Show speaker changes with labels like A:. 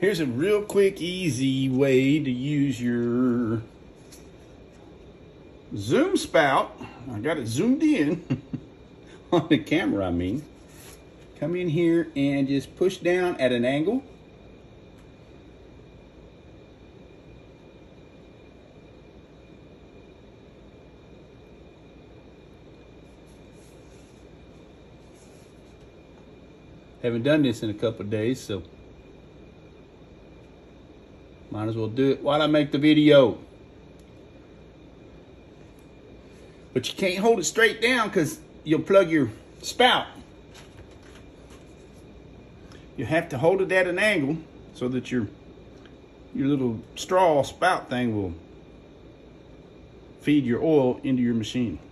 A: Here's a real quick, easy way to use your zoom spout. I got it zoomed in on the camera, I mean. Come in here and just push down at an angle. Haven't done this in a couple days, so might as well do it while I make the video. But you can't hold it straight down because you'll plug your spout. You have to hold it at an angle so that your your little straw spout thing will feed your oil into your machine.